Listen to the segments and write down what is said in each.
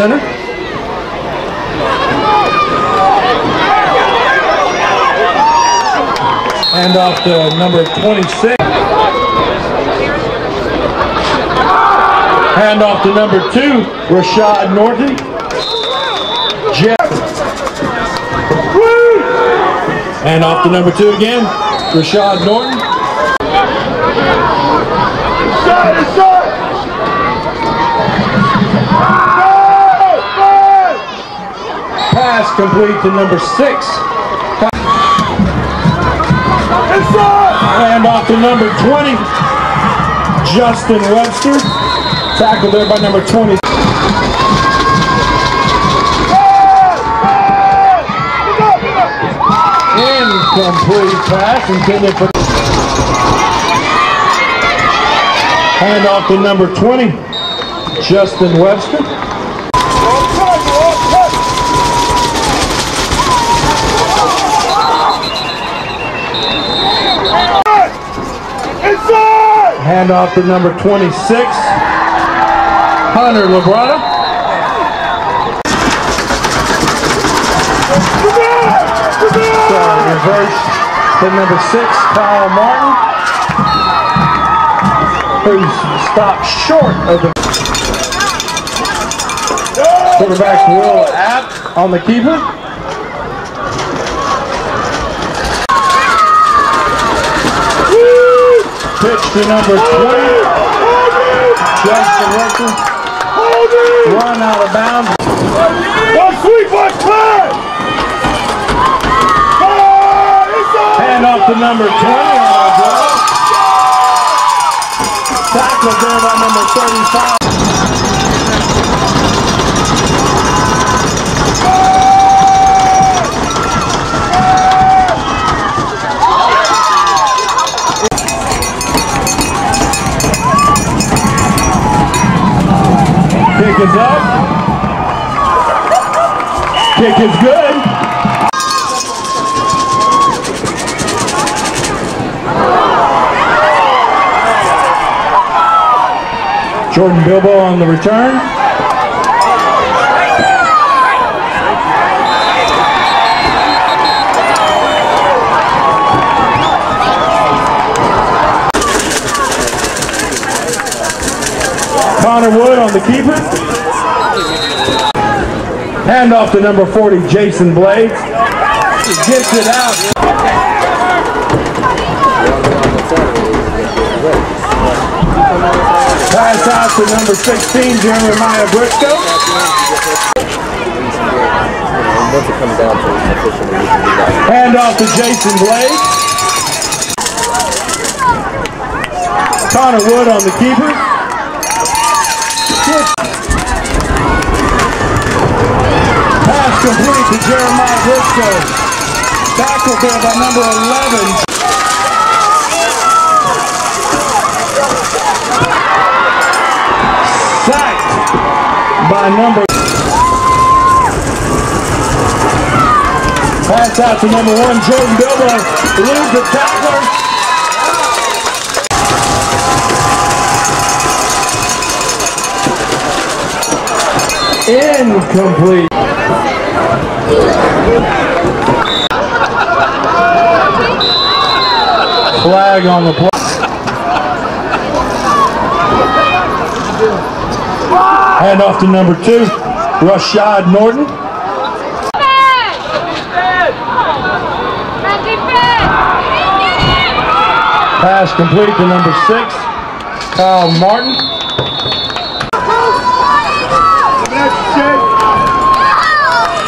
Center. Hand off to number 26. Hand off to number two, Rashad Norton. Jeff. Hand off to number two again, Rashad Norton. Pass complete to number six. Hand off to number 20, Justin Webster. Tackled there by number 20. Incomplete pass intended for. Hand off to number 20, Justin Webster. Hand off to number 26, Hunter Labrada. Reverse to number six, Kyle Martin, who's stopped short of the quarterback's Will App on the keeper. Pitch to number 20, Justin Wilson. Run out of bounds. One sweep, one pass! Hand off to number 20 on a draw. Tackled there by number 35. Is up. Kick is good. Jordan Bilbo on the return. Connor Wood on the keeper. Hand off to number 40, Jason Blades. Gets it out. Pass out to number 16, Jeremiah Briscoe. Hand off to Jason Blades. Connor Wood on the keeper. Pass complete to Jeremiah Briscoe. Tackled there by number 11. Sacked by number Pass out to number one, Jordan Bilbo. Eludes the tackler. Incomplete. Flag on the play. Hand off to number two, Rashad Norton. Pass complete to number six, Kyle Martin.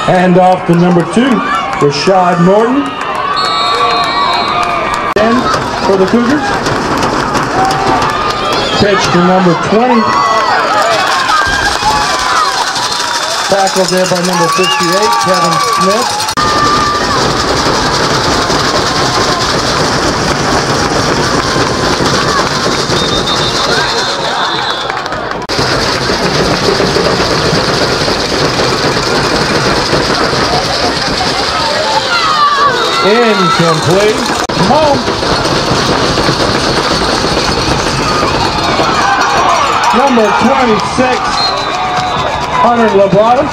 Hand off to number two, Rashad Norton. And for the Cougars. Pitch to number 20. Tackled there by number 58, Kevin Smith. Incomplete. Come on. Number 26, Hunter Labrada.